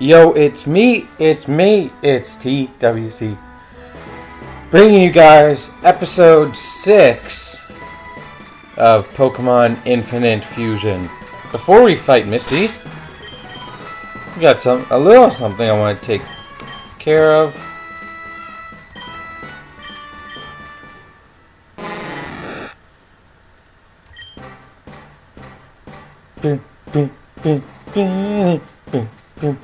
Yo, it's me, it's me, it's TWC. Bringing you guys episode 6 of Pokemon Infinite Fusion. Before we fight Misty, we got some a little something I want to take care of. Bing, bing, bing, bing, bing, bing.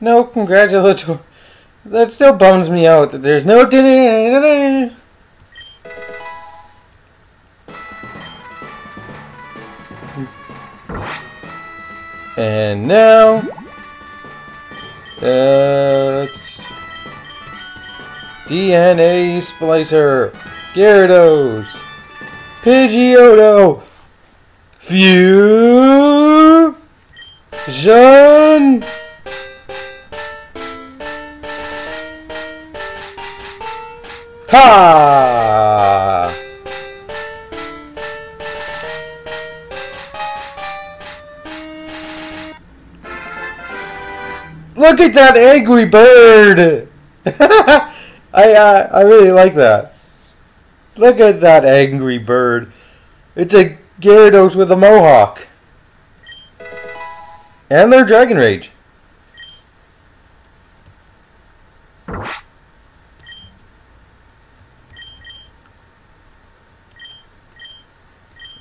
No congratulatory. That still bums me out that there's no dinner. DNA Splicer, Gyarados, Pidgeotto, Fusion, Ha! Look at that angry bird! I I really like that. Look at that angry bird. It's a Gyarados with a mohawk. And their Dragon Rage.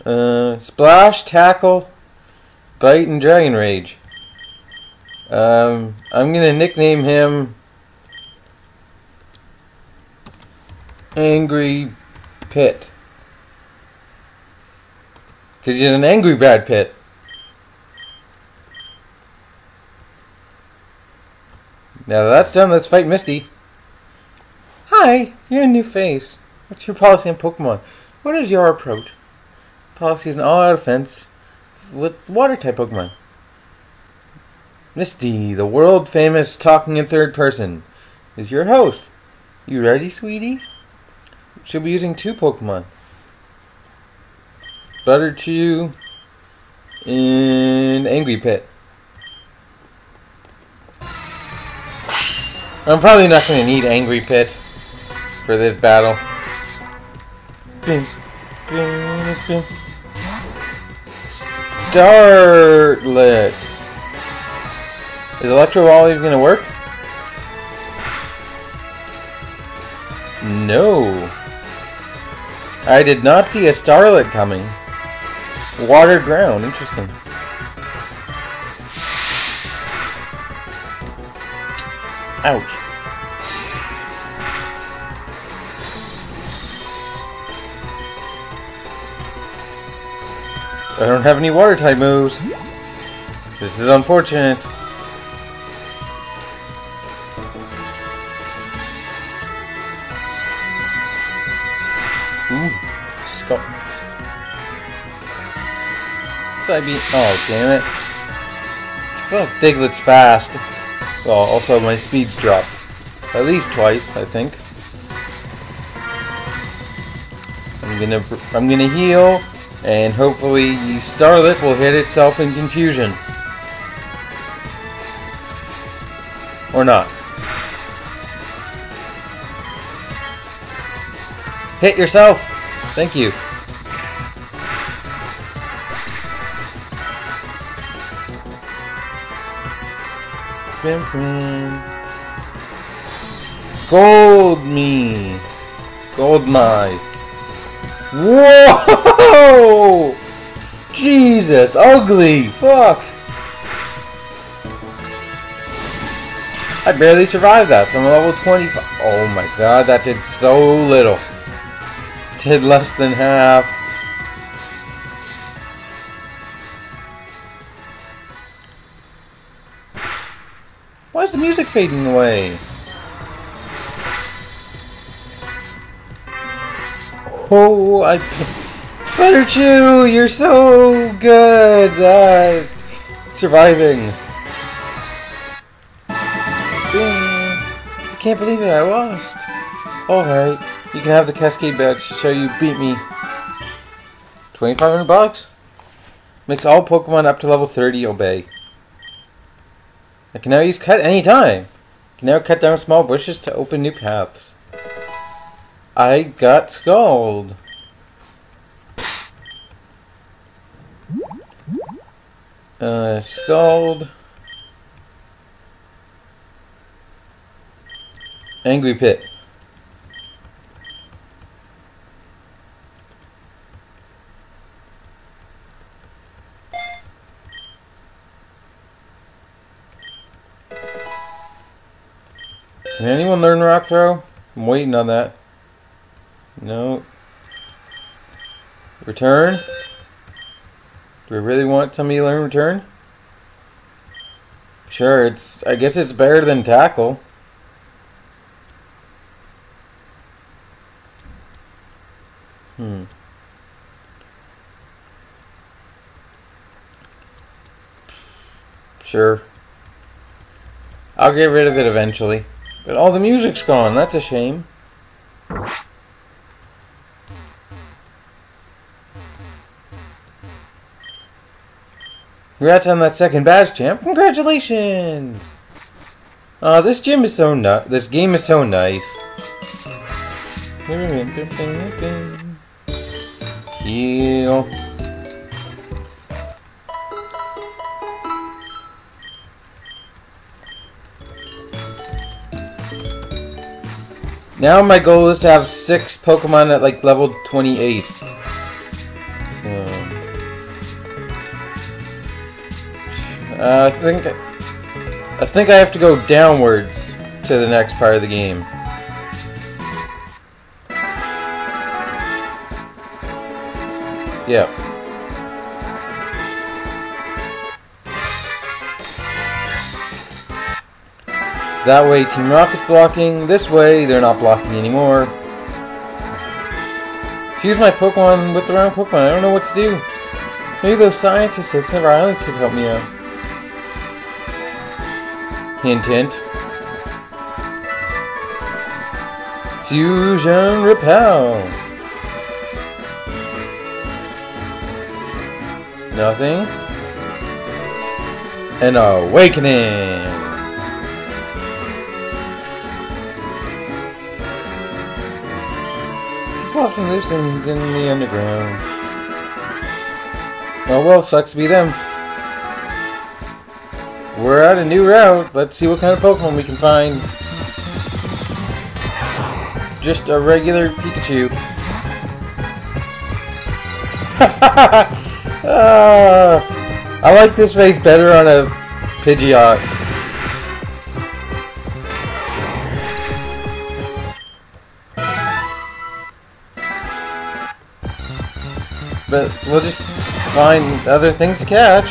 Uh, splash, tackle, bite, and Dragon Rage. Um, I'm gonna nickname him Angry Pit. Because he's an angry Brad Pitt. Now that's done, let's fight Misty. Hi, you're a new face. What's your policy on Pokemon? What is your approach? Policy is an all-out offense with water-type Pokemon. Misty, the world famous talking in third person, is your host. You ready, sweetie? She'll be using two Pokemon. Butterchew and Angry Pit. I'm probably not going to need Angry Pit for this battle. Starlet. Is Electro even going to work? No. I did not see a Starlet coming. Water ground, interesting. Ouch. I don't have any water type moves. This is unfortunate. Ooh, skull. Psybe. Oh, damn it. Well, Diglett's fast. Well, also my speed's dropped. At least twice, I think. I'm gonna I'm gonna heal, and hopefully Starlet will hit itself in confusion. Or not. Hit yourself! Thank you. Gold me! Gold my! Whoa! Jesus, ugly, fuck. I barely survived that from level 25. Oh my god, that did so little. Did less than half. Why is the music fading away? Oh, I... Butterchew, you're so good! Uh, surviving. I can't believe it, I lost. Alright, you can have the Cascade badge to show you beat me. 2500 bucks? Makes all Pokemon up to level 30 obey. I can now use cut anytime. I can now cut down small bushes to open new paths. I got Scald. Uh, Scald. Angry Pit. Can anyone learn Rock Throw? I'm waiting on that. No. Return? Do we really want somebody to learn return? Sure, it's I guess it's better than tackle. Hmm. Sure. I'll get rid of it eventually. But all the music's gone, that's a shame. Congrats on that second badge, champ. Congratulations! Oh, this gym is so nice. This game is so nice. Heal. Now my goal is to have six Pokemon at like level 28. So... Uh, I think... I think I have to go downwards to the next part of the game. Yep. That way Team Rocket's blocking. This way they're not blocking anymore. Use my Pokemon with the wrong Pokemon. I don't know what to do. Maybe those scientists at Silver Island could help me out. Hint, hint. Fusion Repel. Nothing. An Awakening. Often loose things in the underground. Oh well, sucks to be them. We're at a new route. Let's see what kind of Pokemon we can find. Just a regular Pikachu. uh, I like this face better on a Pidgeot. But we'll just find other things to catch.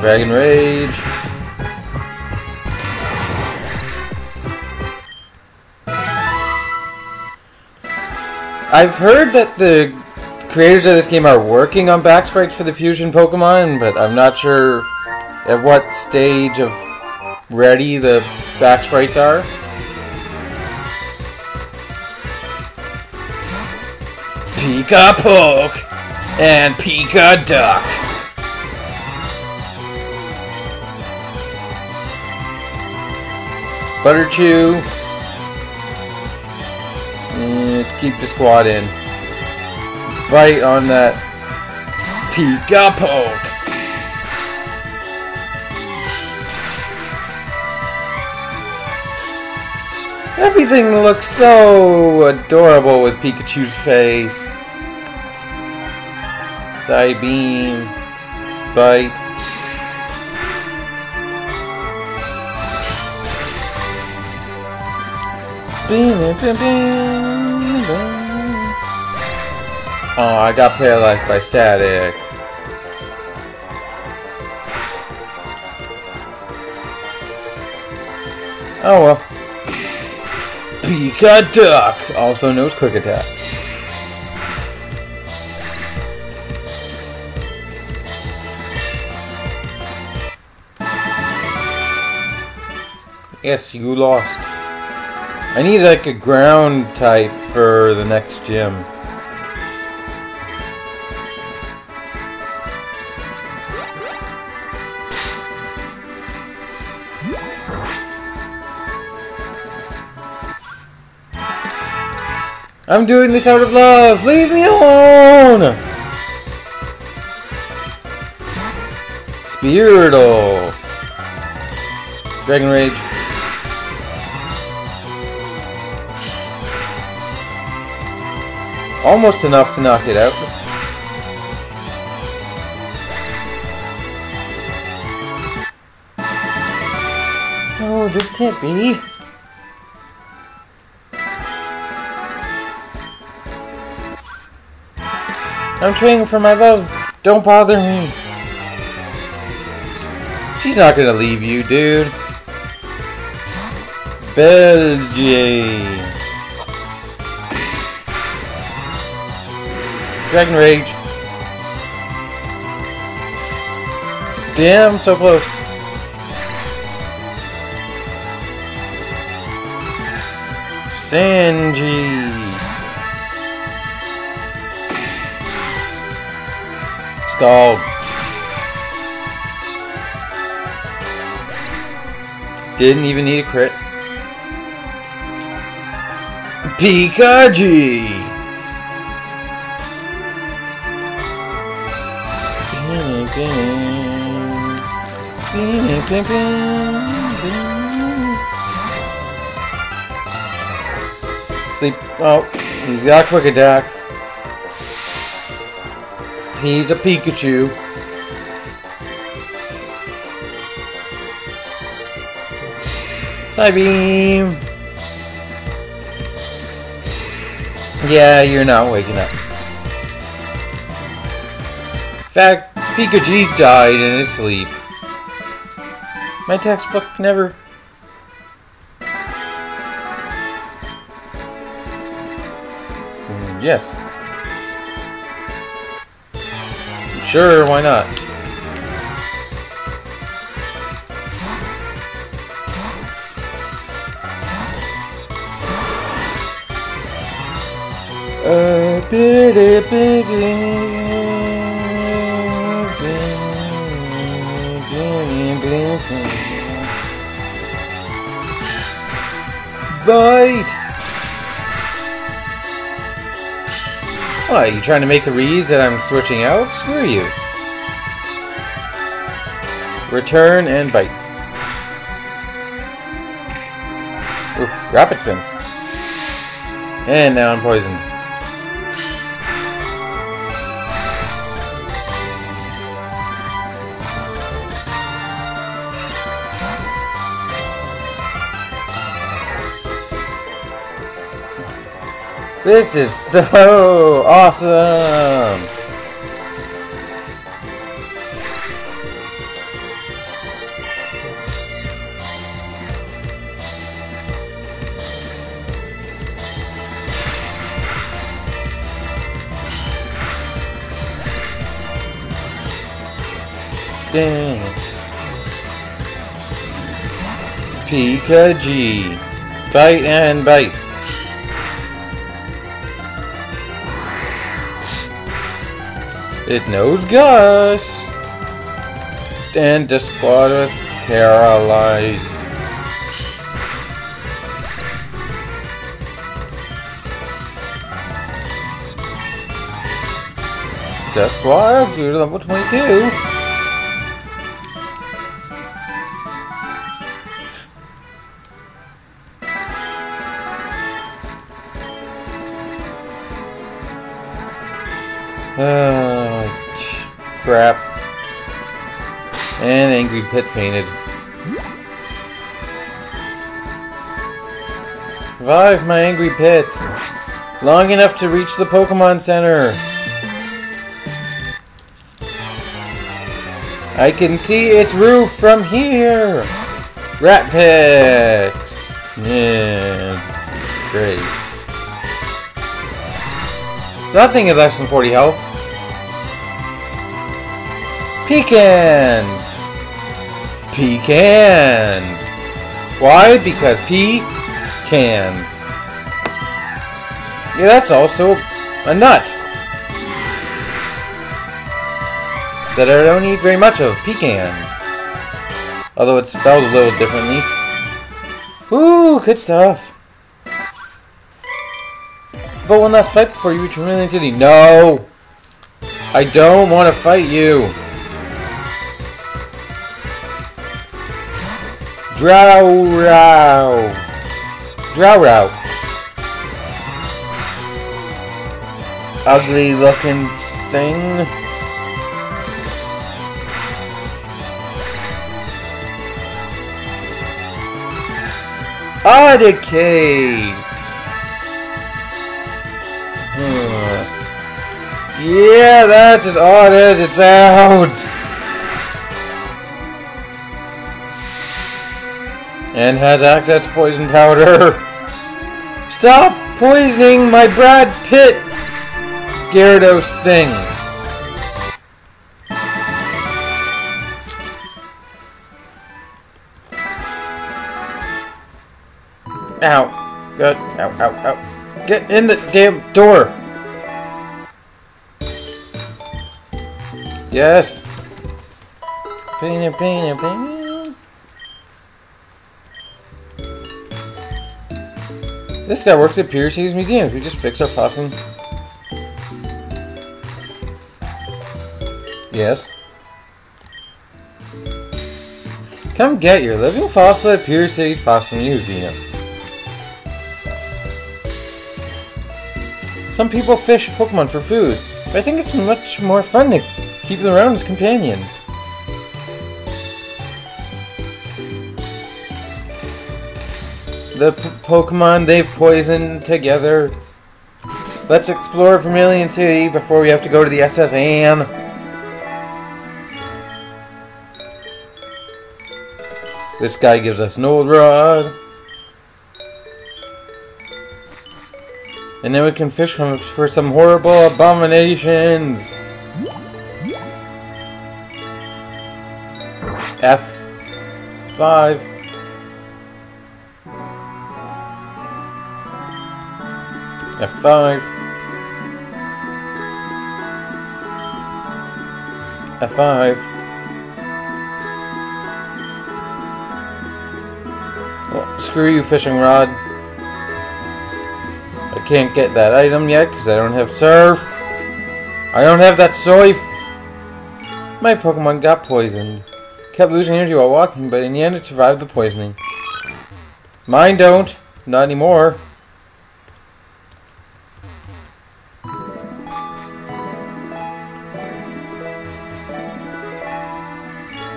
Dragon Rage. I've heard that the creators of this game are working on back sprites for the fusion Pokemon, but I'm not sure at what stage of ready the back sprites are. Pika Poke and Pika Duck. Butterchew. And mm, keep the squad in. Bite on that Pika Poke. Everything looks so adorable with Pikachu's face. Psybeam. Bite. Oh, I got paralyzed by static. Oh well. Pika Duck also knows Quick Attack. Yes, you lost. I need like a ground type for the next gym. I'm doing this out of love! Leave me alone! Spearow! Dragon Rage. Almost enough to knock it out. Oh, this can't be. I'm training for my love. Don't bother me. She's not gonna leave you, dude. Belgium. Dragon Rage. Damn, so close. Sanji. Stalled. Didn't even need a crit. Pikachu! Oh, he's got quick attack. He's a Pikachu. Psybeam. Yeah, you're not waking up. In fact, Pikachu died in his sleep. My textbook never... yes. Sure, why not? A bitty Bite! What, you trying to make the reads that I'm switching out? Screw you. Return and bite. Ooh, rapid spin. And now I'm poisoned. This is so awesome! Dang. Pika G. Bite and bite. It knows Gust! And the squad was paralyzed. The squad up do level 22. Uh crap. And Angry Pit fainted. Revive my Angry Pit. Long enough to reach the Pokemon Center. I can see its roof from here. Rat picks. Yeah, great. Nothing is less than 40 health. Pecans. Pecans. Why? Because pecans. Yeah, that's also a nut. That I don't eat very much of. Pecans. Although it's spelled a little differently. Ooh, good stuff. But one last fight before you reach Vermilion City. No! I don't want to fight you. Drow Row. Drow Row. Ugly looking thing. Audicate! Hmm. Yeah, that's as odd as it sounds! And has access to poison powder. Stop poisoning my Brad Pitt Gyarados thing. Ow. Good. Ow, ow, ow. Get in the damn door. Yes. Pina, pina, pina. This guy works at Piercy's Museum. We just fix our fossil. Yes. Come get your living fossil at Pewter City Fossil Museum. Some people fish Pokemon for food, but I think it's much more fun to keep them around as companions. The Pokemon they've poisoned together. Let's explore Vermilion City before we have to go to the SS Anne. This guy gives us an old rod. And then we can fish for, for some horrible abominations. F5. F5. F5. Well, screw you, fishing rod. I can't get that item yet because I don't have surf. I don't have that soy. My Pokemon got poisoned. Kept losing energy while walking, but in the end it survived the poisoning. Mine don't. Not anymore.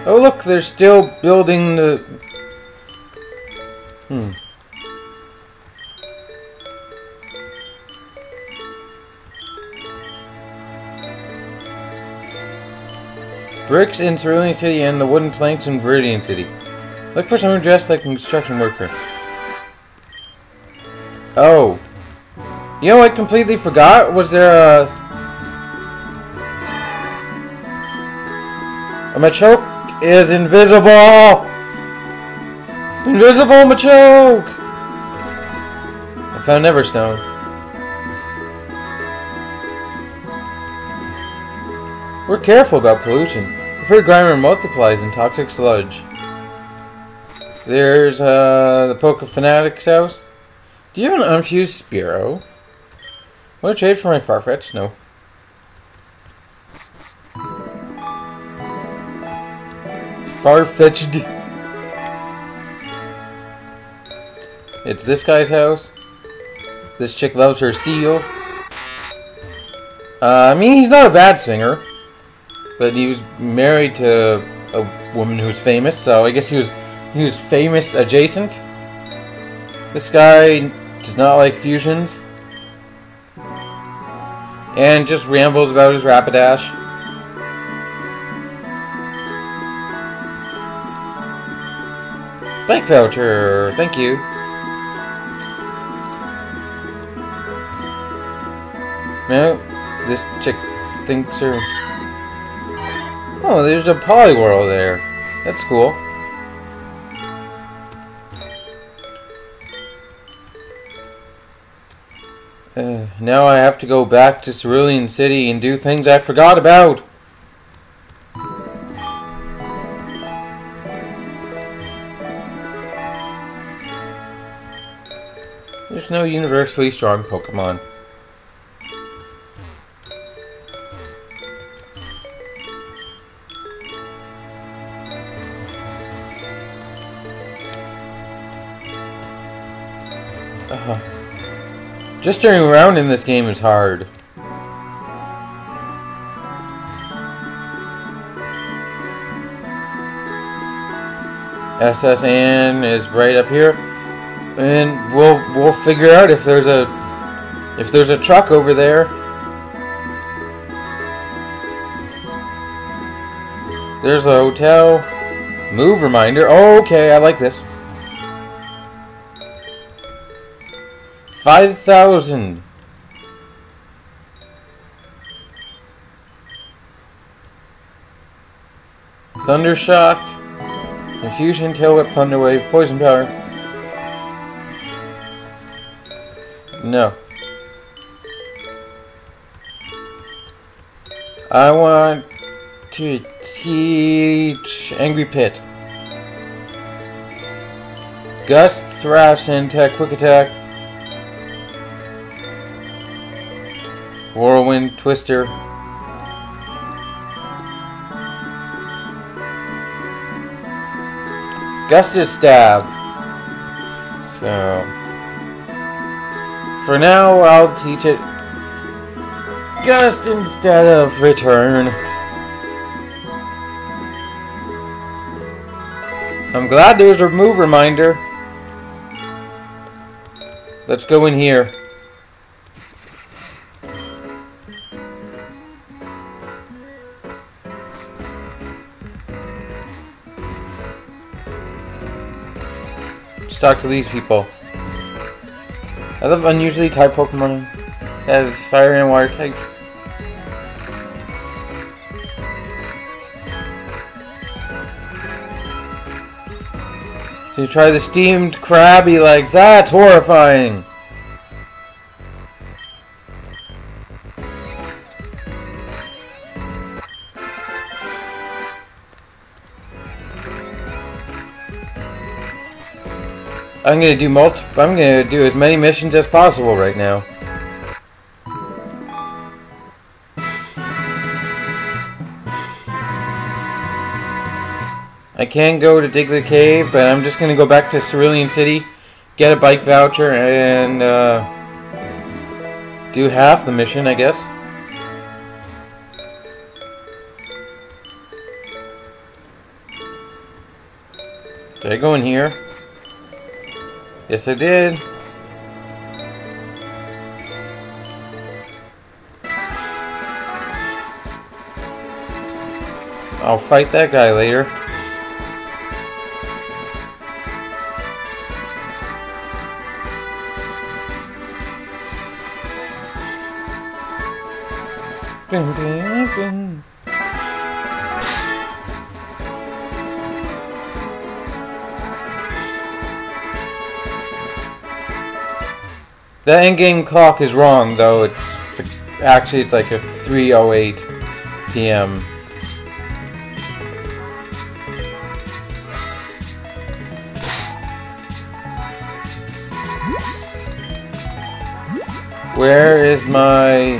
Oh look, they're still building the... Hmm. Bricks in Cerulean City and the wooden planks in Viridian City. Look for someone dressed like a construction worker. Oh. You know I completely forgot? Was there a... A Machoke is invisible! Invisible Machoke! I found Everstone. We're careful about pollution. Heard Grimer multiplies in toxic sludge. There's uh, the Poke Fanatic's house. Do you have an unfused Spearow? Want to trade for my Farfetch? No. Farfetch'd. It's this guy's house. This chick loves her seal. Uh, I mean, he's not a bad singer, but he was married to a woman who's famous, so I guess he was he was famous adjacent. This guy does not like fusions, and just rambles about his Rapidash. Bike voucher, thank you. No, this chick thinks her. Oh, there's a Poliwhirl there. That's cool. Uh, now I have to go back to Cerulean City and do things I forgot about. There's no universally strong Pokemon. Uh, -huh. just turning around in this game is hard. SS Anne is right up here, and we'll we'll figure out if there's a if there's a truck over there. There's a hotel. Move reminder. Oh, okay, I like this. 5,000. Thundershock. Infusion, Tail Whip, Thunder Wave, Poison Powder. No. I want to teach Angry Pit. Gust, Thrash, Tech, Quick Attack. Whirlwind, Twister. Gustus Stab. So, for now, I'll teach it just instead of Return. I'm glad there's a move reminder. Let's go in here. Let's talk to these people. I love unusually typed Pokemon Has fire and water type. You try the steamed crabby legs. That's horrifying. I'm gonna do multi. I'm gonna do as many missions as possible right now. I can go to Diglett Cave, but I'm just gonna go back to Cerulean City, get a bike voucher, and uh, do half the mission, I guess. Did I go in here? Yes, I did. I'll fight that guy later. The in-game clock is wrong, though. It's actually it's like a 3:08 p.m. Where is my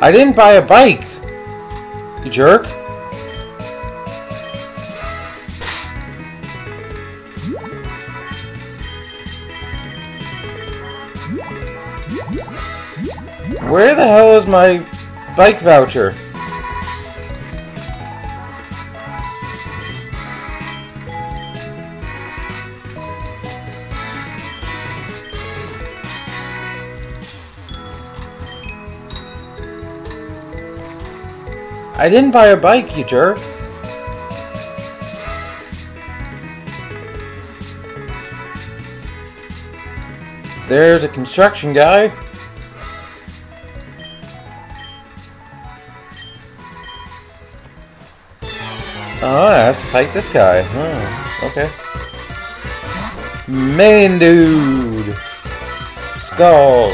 I didn't buy a bike. You jerk. Where the hell is my bike voucher? I didn't buy a bike, you jerk. There's a construction guy. Oh, I have to fight this guy. Oh, okay. Main dude. Skull.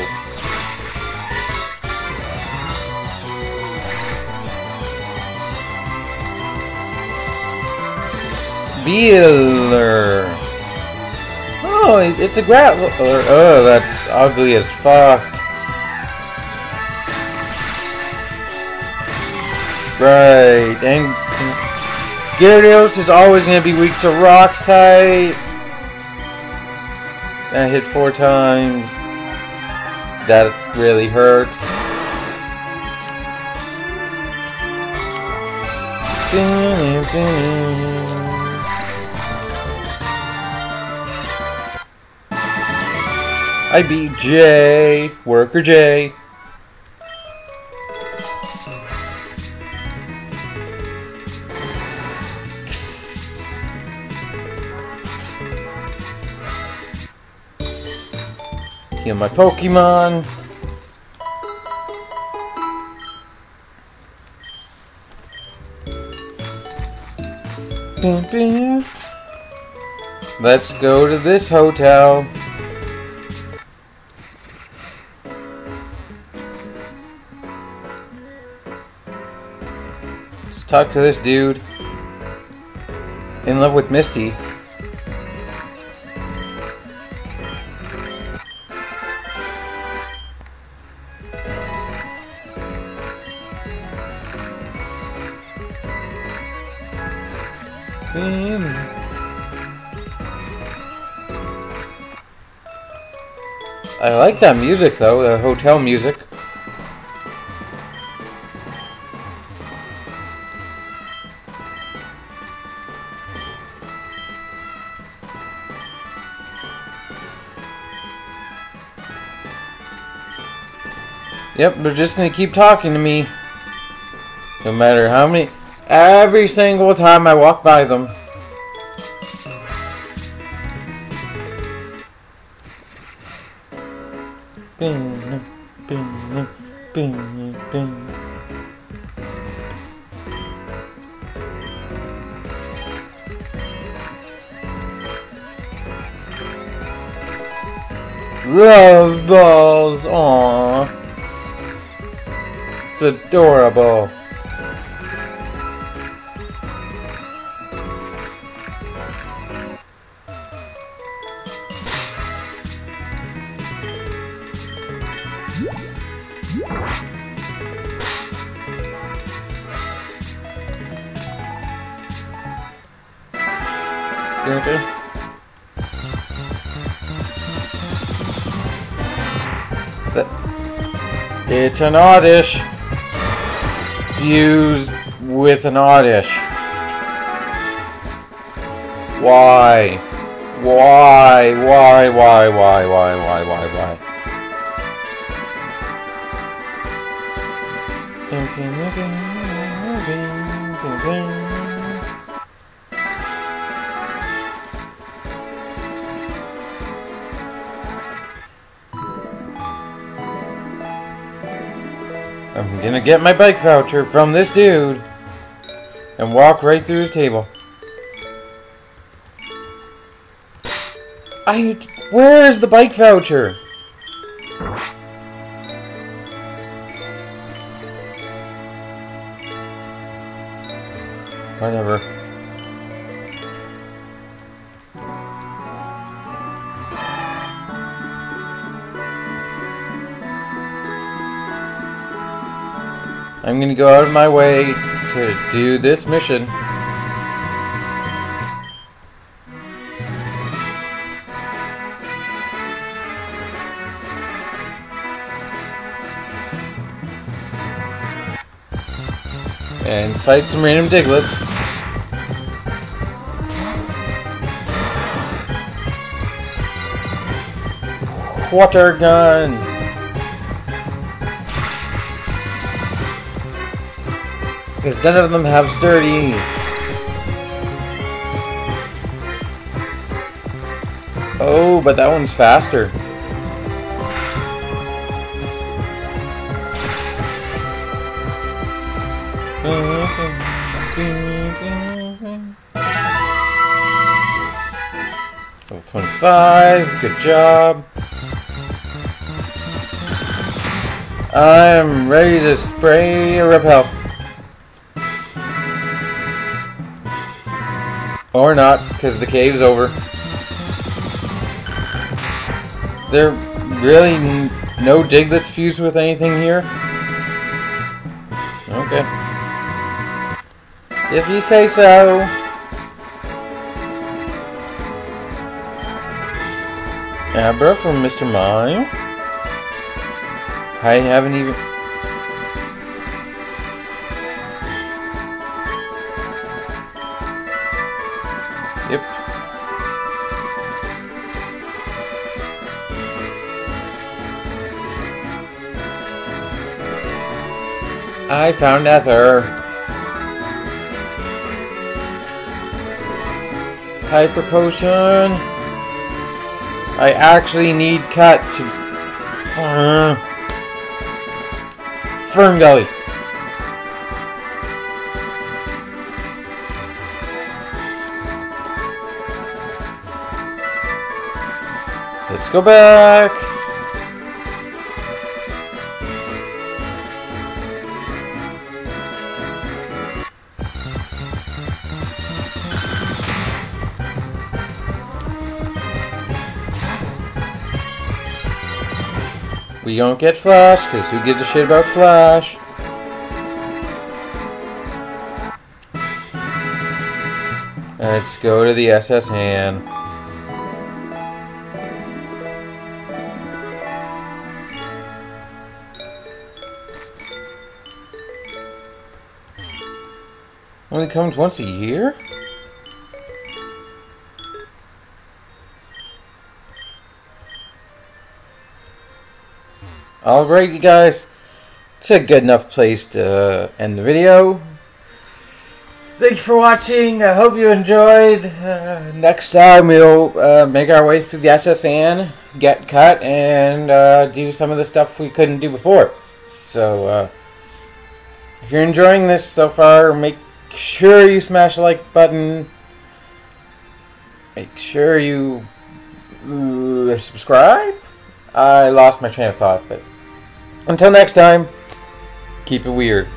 Beeler. Oh, it's a grappler. Oh, oh, that's ugly as fuck. Right, and Gyarados is always going to be weak to Rock type. I hit four times. That really hurt. I beat Jay, Worker Jay. Heal my Pokemon. Let's go to this hotel. Talk to this dude. In love with Misty. I like that music though, the hotel music. Yep, they're just gonna keep talking to me. No matter how many... Every single time I walk by them. Love balls, aww. It's adorable. It's an oddish fused with an oddish. Why? Why? Why? Why? Why? Why? Why? Why? Why? I'm gonna get my bike voucher from this dude and walk right through his table. I. Where is the bike voucher? go out of my way to do this mission. And fight some random diglets. Water gun! Because none of them have sturdy. Oh, but that one's faster. Level 25, good job. I'm ready to spray a repel. Or not, because the cave's over. There really no Digletts fused with anything here? Okay. If you say so. Abra from Mr. Mime. I haven't even... I found Ether. Hyper Potion. I actually need Cut to... Uh, Firm Gully. Let's go back. Don't get Flash, because who gives a shit about Flash? Let's go to the SS Anne. Only comes once a year? Alright, you guys. It's a good enough place to end the video. Thanks for watching. I hope you enjoyed. Uh, next time we'll uh, make our way through the SS Anne, get cut, and uh, do some of the stuff we couldn't do before. So, uh, if you're enjoying this so far, make sure you smash the like button. Make sure you uh, subscribe. I lost my train of thought, but until next time, keep it weird.